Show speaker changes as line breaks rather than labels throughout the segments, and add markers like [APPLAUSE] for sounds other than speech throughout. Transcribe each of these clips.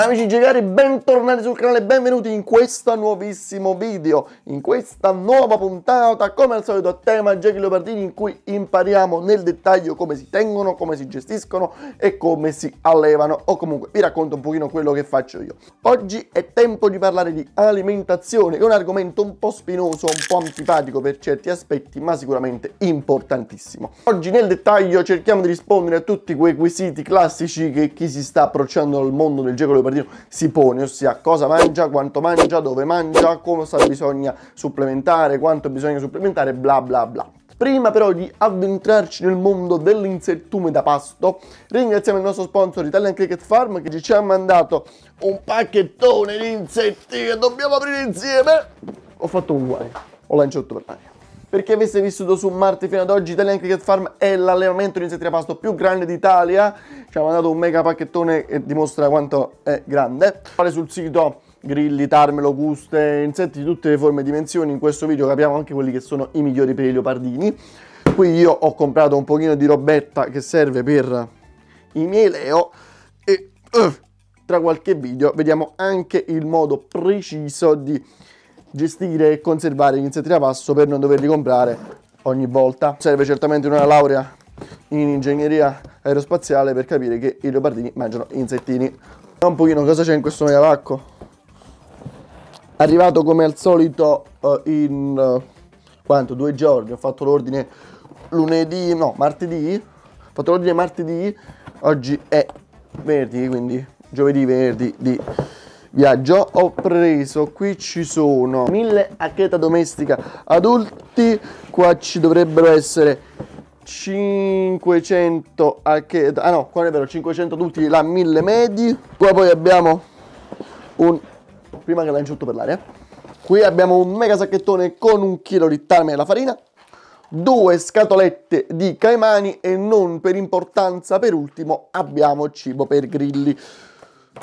Amici Gegari, bentornati sul canale, benvenuti in questo nuovissimo video, in questa nuova puntata, come al solito a tema Jackie Leopardini, in cui impariamo nel dettaglio come si tengono, come si gestiscono e come si allevano, o comunque vi racconto un pochino quello che faccio io. Oggi è tempo di parlare di alimentazione, che è un argomento un po' spinoso, un po' antipatico per certi aspetti, ma sicuramente importantissimo. Oggi nel dettaglio cerchiamo di rispondere a tutti quei quesiti classici che chi si sta approcciando al mondo del Jackie Leopardino si pone, ossia cosa mangia, quanto mangia, dove mangia, cosa bisogna supplementare, quanto bisogna supplementare, bla bla bla. Prima però di addentrarci nel mondo dell'insettume da pasto, ringraziamo il nostro sponsor Italian Cricket Farm che ci ha mandato un pacchettone di insetti che dobbiamo aprire insieme. Ho fatto un guai, ho lanciato per l'aria. Per chi avesse vissuto su Marte fino ad oggi, Italian Cricket Farm è l'allevamento di insetti da pasto più grande d'Italia. Ci ha mandato un mega pacchettone che dimostra quanto è grande. Fare sul sito grilli, tarme, locuste, insetti di tutte le forme e dimensioni. In questo video capiamo anche quelli che sono i migliori per i leopardini. Qui io ho comprato un pochino di robetta che serve per i miei leo e uh, tra qualche video vediamo anche il modo preciso di gestire e conservare gli insetti da pasto per non doverli comprare ogni volta. Serve certamente una laurea in ingegneria aerospaziale per capire che i leopardini mangiano insettini. Vediamo un pochino cosa c'è in questo megapacco. Arrivato come al solito uh, in uh, quanto? Due giorni. Ho fatto l'ordine lunedì, no, martedì. Ho fatto l'ordine martedì. Oggi è venerdì, quindi giovedì, venerdì di viaggio ho preso qui ci sono 1000 accheta domestica adulti qua ci dovrebbero essere 500 accheta ah no qua è vero 500 adulti la 1000 medi. Qua poi abbiamo un prima che lancio tutto per l'aria qui abbiamo un mega sacchettone con un chilo di tarme della farina due scatolette di caimani e non per importanza per ultimo abbiamo cibo per grilli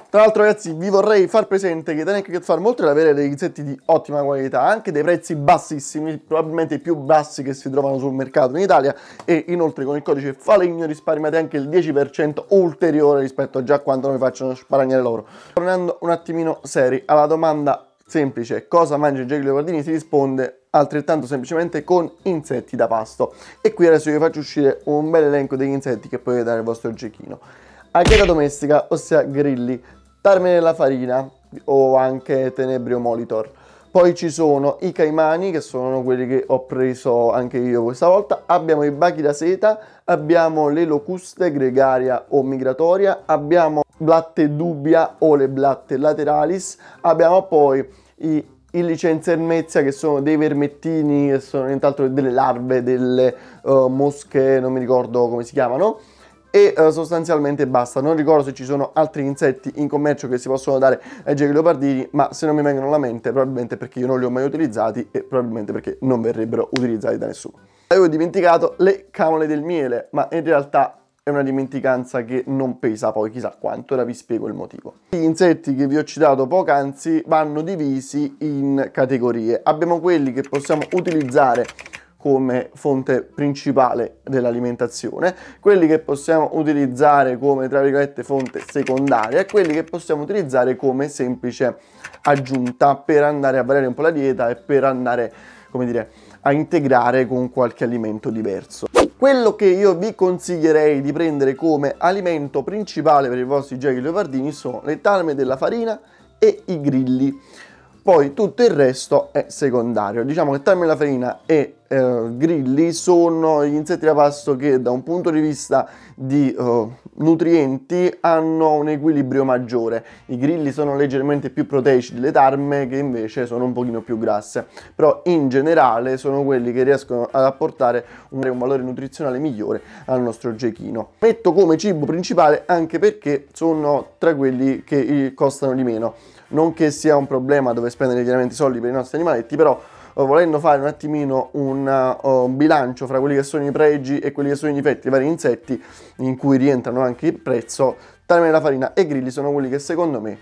tra l'altro ragazzi vi vorrei far presente che Daniel Cricket Farm oltre ad avere degli insetti di ottima qualità ha anche dei prezzi bassissimi, probabilmente i più bassi che si trovano sul mercato in Italia e inoltre con il codice FALEGNO risparmiate anche il 10% ulteriore rispetto a già quanto noi facciano sparagnare loro. Tornando un attimino seri alla domanda semplice cosa mangia Jackie Leopardini si risponde altrettanto semplicemente con insetti da pasto e qui adesso vi faccio uscire un bel elenco degli insetti che potete dare al vostro giochino Aghiera domestica, ossia grilli, tarme nella farina o anche tenebrio molitor. Poi ci sono i caimani, che sono quelli che ho preso anche io questa volta. Abbiamo i bachi da seta, abbiamo le locuste gregaria o migratoria, abbiamo blatte dubbia o le blatte lateralis, abbiamo poi i il licenzermezia che sono dei vermettini che sono nient'altro delle larve delle uh, mosche non mi ricordo come si chiamano e uh, sostanzialmente basta. Non ricordo se ci sono altri insetti in commercio che si possono dare ai gechi leopardini, ma se non mi vengono alla mente probabilmente perché io non li ho mai utilizzati e probabilmente perché non verrebbero utilizzati da nessuno. Avevo dimenticato le camole del miele, ma in realtà è una dimenticanza che non pesa poi chissà quanto, ora vi spiego il motivo. Gli insetti che vi ho citato poc'anzi vanno divisi in categorie. Abbiamo quelli che possiamo utilizzare come fonte principale dell'alimentazione, quelli che possiamo utilizzare come tra virgolette fonte secondaria e quelli che possiamo utilizzare come semplice aggiunta per andare a variare un po' la dieta e per andare, come dire, a integrare con qualche alimento diverso. Quello che io vi consiglierei di prendere come alimento principale per i vostri giochi leopardini sono le talme della farina e i grilli poi tutto il resto è secondario. Diciamo che tarme la farina e eh, grilli sono gli insetti da pasto che da un punto di vista di eh, nutrienti hanno un equilibrio maggiore. I grilli sono leggermente più proteici delle tarme che invece sono un pochino più grasse, però in generale sono quelli che riescono ad apportare un, un valore nutrizionale migliore al nostro gechino. Metto come cibo principale anche perché sono tra quelli che costano di meno non che sia un problema dove spendere chiaramente i soldi per i nostri animaletti, però uh, volendo fare un attimino un, uh, bilancio fra quelli che sono i pregi e quelli che sono i difetti dei vari insetti, in cui rientrano anche il prezzo, Tarme della farina e grilli sono quelli che secondo me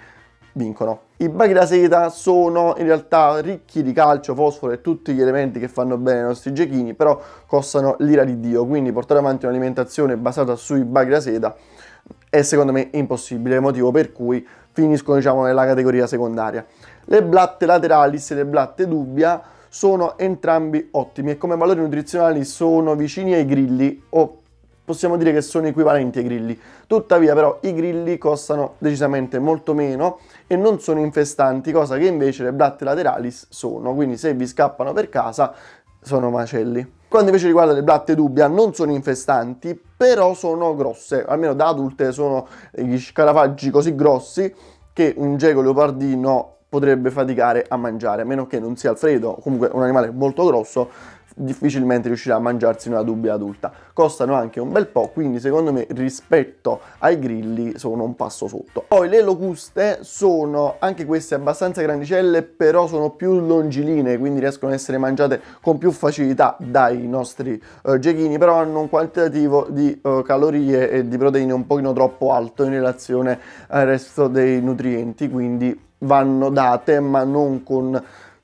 vincono. I bachi da seta sono in realtà ricchi di calcio, fosforo e tutti gli elementi che fanno bene ai nostri gechini, però costano l'ira di Dio, quindi portare avanti un'alimentazione basata sui bachi da seta è secondo me impossibile, motivo per cui finiscono diciamo nella categoria secondaria. Le blatte lateralis e le blatte dubbia sono entrambi ottimi e come valori nutrizionali sono vicini ai grilli o possiamo dire che sono equivalenti ai grilli. Tuttavia però i grilli costano decisamente molto meno e non sono infestanti, cosa che invece le blatte lateralis sono, quindi se vi scappano per casa sono macelli. Quando invece riguarda le blatte dubbia non sono infestanti, però sono grosse, almeno da adulte sono gli scarafaggi così grossi che un geco leopardino potrebbe faticare a mangiare, a meno che non sia Alfredo, comunque un animale molto grosso, difficilmente riuscirà a mangiarsi una dubbia adulta. Costano anche un bel po', quindi secondo me rispetto ai grilli sono un passo sotto. Poi le locuste sono anche queste abbastanza grandicelle, però sono più longilinee, quindi riescono ad essere mangiate con più facilità dai nostri uh, gechini, però hanno un quantitativo di uh, calorie e di proteine un pochino troppo alto in relazione al resto dei nutrienti, quindi vanno date ma non con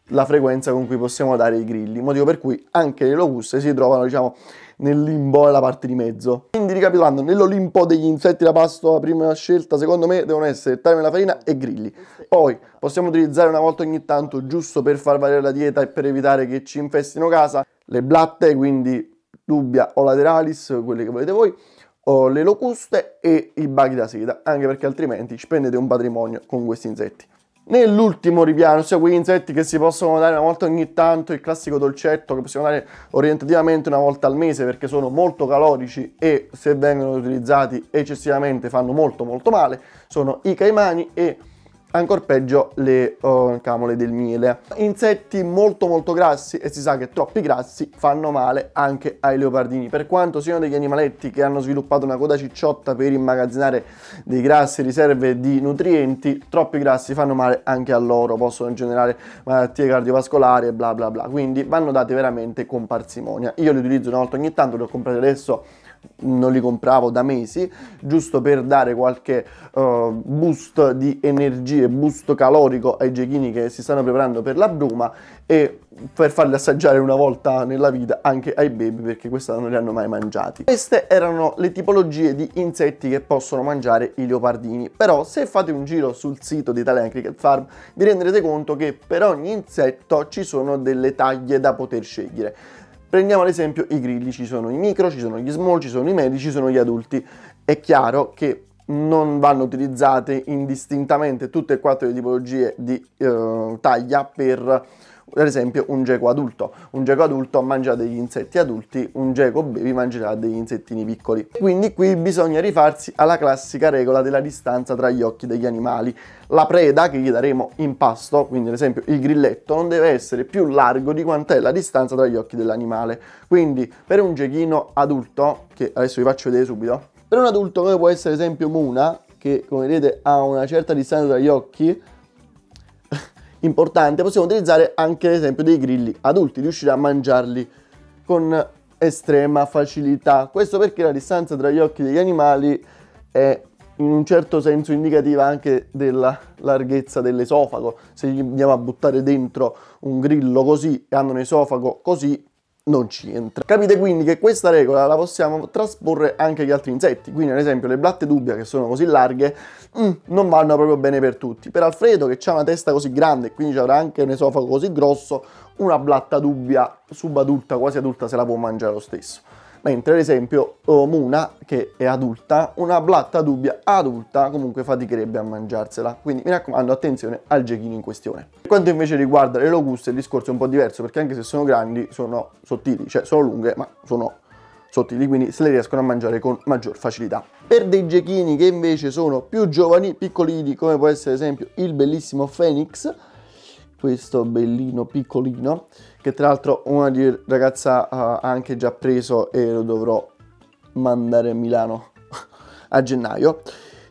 la frequenza con cui possiamo dare i grilli, motivo per cui anche le locuste si trovano, diciamo, nel limbo nella parte di mezzo. Quindi ricapitolando, nell'Olimpo degli insetti da pasto la prima scelta secondo me devono essere tarme la farina e grilli. Poi possiamo utilizzare una volta ogni tanto giusto per far variare la dieta e per evitare che ci infestino casa le blatte, quindi dubbia o lateralis, quelle che volete voi, o le locuste e i baghi da seta, anche perché altrimenti ci prendete un patrimonio con questi insetti. Nell'ultimo ripiano, ossia quegli insetti che si possono dare una volta ogni tanto, il classico dolcetto che possiamo dare orientativamente una volta al mese perché sono molto calorici e se vengono utilizzati eccessivamente fanno molto molto male, sono i caimani e ancora peggio le uh, camole del miele. Insetti molto molto grassi e si sa che troppi grassi fanno male anche ai leopardini. Per quanto siano degli animaletti che hanno sviluppato una coda cicciotta per immagazzinare dei grassi, riserve di nutrienti, troppi grassi fanno male anche a loro, possono generare malattie cardiovascolari e bla bla bla. Quindi vanno dati veramente con parsimonia. Io li utilizzo una volta ogni tanto, li ho comprati adesso non li compravo da mesi, giusto per dare qualche uh, boost di energie, boost calorico ai gechini che si stanno preparando per la bruma e per farli assaggiare una volta nella vita anche ai baby perché quest'anno non li hanno mai mangiati. Queste erano le tipologie di insetti che possono mangiare i leopardini, però se fate un giro sul sito di Italian Cricket Farm vi renderete conto che per ogni insetto ci sono delle taglie da poter scegliere. Prendiamo ad esempio i grilli, ci sono i micro, ci sono gli small, ci sono i medi, ci sono gli adulti. È chiaro che non vanno utilizzate indistintamente tutte e quattro le tipologie di eh, taglia per ad esempio un geco adulto. Un geco adulto mangia degli insetti adulti, un geco baby mangerà degli insettini piccoli. Quindi qui bisogna rifarsi alla classica regola della distanza tra gli occhi degli animali. La preda che gli daremo in pasto, quindi ad esempio il grilletto, non deve essere più largo di quant'è la distanza tra gli occhi dell'animale. Quindi per un gechino adulto, che adesso vi faccio vedere subito, per un adulto come può essere ad esempio Muna, che come vedete ha una certa distanza tra gli occhi, importante, possiamo utilizzare anche ad esempio dei grilli adulti, riuscire a mangiarli con estrema facilità. Questo perché la distanza tra gli occhi degli animali è in un certo senso indicativa anche della larghezza dell'esofago. Se gli andiamo a buttare dentro un grillo così e hanno un esofago così, non ci entra. Capite quindi che questa regola la possiamo trasporre anche agli altri insetti, quindi ad esempio le blatte dubbia che sono così larghe mm, non vanno proprio bene per tutti. Per Alfredo che ha una testa così grande e quindi avrà anche un esofago così grosso, una blatta dubbia subadulta, quasi adulta, se la può mangiare lo stesso mentre ad esempio Muna, che è adulta, una blatta dubbia adulta comunque faticherebbe a mangiarsela. Quindi mi raccomando, attenzione al gechino in questione. Per quanto invece riguarda le locuste, il discorso è un po' diverso, perché anche se sono grandi, sono sottili, cioè sono lunghe, ma sono sottili, quindi se le riescono a mangiare con maggior facilità. Per dei gechini che invece sono più giovani, piccolini, come può essere ad esempio il bellissimo Phoenix, questo bellino piccolino, che tra l'altro una ragazza uh, ha anche già preso e lo dovrò mandare a Milano [LAUGHS] a gennaio.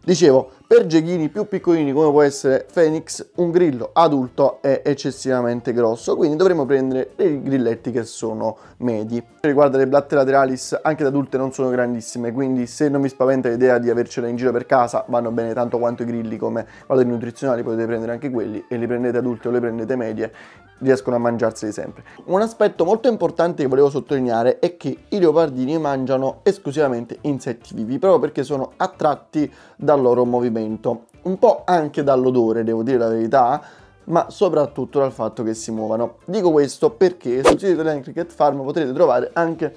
Dicevo, per geghini più piccolini come può essere Phoenix, un grillo adulto è eccessivamente grosso, quindi dovremo prendere dei grilletti che sono medi. Riguardo le blatte lateralis, anche da adulte non sono grandissime, quindi se non vi spaventa l'idea di avercela in giro per casa, vanno bene tanto quanto i grilli come valori nutrizionali, potete prendere anche quelli e li prendete adulte o le prendete medie, riescono a mangiarseli sempre. Un aspetto molto importante che volevo sottolineare è che i leopardini mangiano esclusivamente insetti vivi, proprio perché sono attratti dal loro movimento. un po' anche dall'odore, devo dire la verità, ma soprattutto dal fatto che si muovano. Dico questo perché sul sito Italian Cricket Farm potrete trovare anche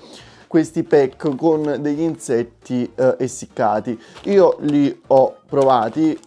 questi pack con degli insetti eh, essiccati. Io li ho provati,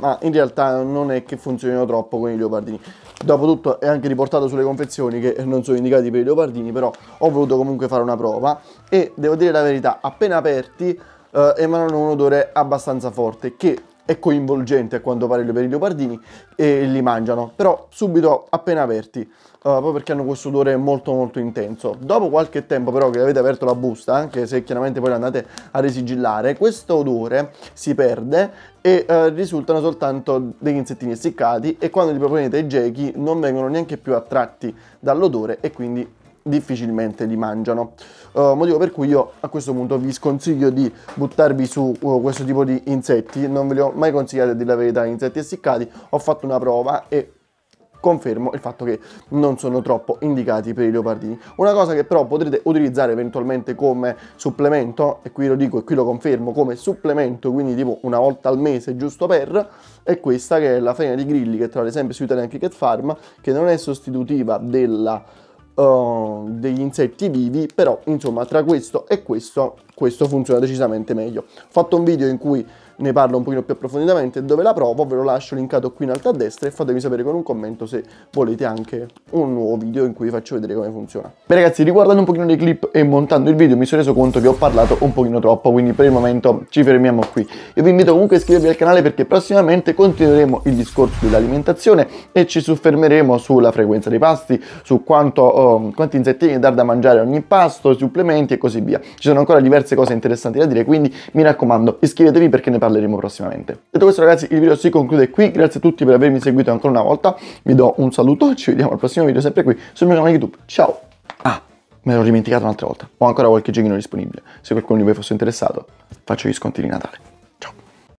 ma in realtà non è che funzionino troppo con i leopardini. Dopotutto è anche riportato sulle confezioni che non sono indicati per i leopardini, però ho voluto comunque fare una prova. E devo dire la verità, appena aperti eh, emanano un odore abbastanza forte che è coinvolgente a quanto pare per i leopardini e li mangiano, però subito appena aperti, uh, proprio perché hanno questo odore molto molto intenso. Dopo qualche tempo però che avete aperto la busta, anche se chiaramente poi andate a resigillare, questo odore si perde e uh, risultano soltanto degli insettini essiccati e quando li proponete ai gechi non vengono neanche più attratti dall'odore e quindi difficilmente li mangiano. Uh, motivo per cui io a questo punto vi sconsiglio di buttarvi su uh, questo tipo di insetti, non ve li ho mai consigliati a dire la verità, insetti essiccati, ho fatto una prova e confermo il fatto che non sono troppo indicati per i leopardini. Una cosa che però potrete utilizzare eventualmente come supplemento, e qui lo dico e qui lo confermo, come supplemento, quindi tipo una volta al mese giusto per, è questa che è la farina di grilli che trovate sempre su Italian Cricket Farm, che non è sostitutiva della uh, degli insetti vivi, però insomma tra questo e questo, questo funziona decisamente meglio. Ho fatto un video in cui ne parlo un pochino più approfonditamente dove la provo, ve lo lascio linkato qui in alto a destra e fatemi sapere con un commento se volete anche un nuovo video in cui vi faccio vedere come funziona. Beh ragazzi, riguardando un pochino dei clip e montando il video mi sono reso conto che ho parlato un pochino troppo, quindi per il momento ci fermiamo qui. Io vi invito comunque a iscrivervi al canale perché prossimamente continueremo il discorso dell'alimentazione e ci soffermeremo sulla frequenza dei pasti, su quanto, oh, quanti insettini dar da mangiare ogni pasto, supplementi e così via. Ci sono ancora diverse cose interessanti da dire, quindi mi raccomando iscrivetevi perché ne parleremo prossimamente. Detto questo ragazzi il video si conclude qui, grazie a tutti per avermi seguito ancora una volta, vi do un saluto, ci vediamo al prossimo video sempre qui sul mio canale YouTube, ciao! Ah, me l'ho dimenticato un'altra volta, ho ancora qualche giochino disponibile, se qualcuno di voi fosse interessato faccio gli sconti di Natale.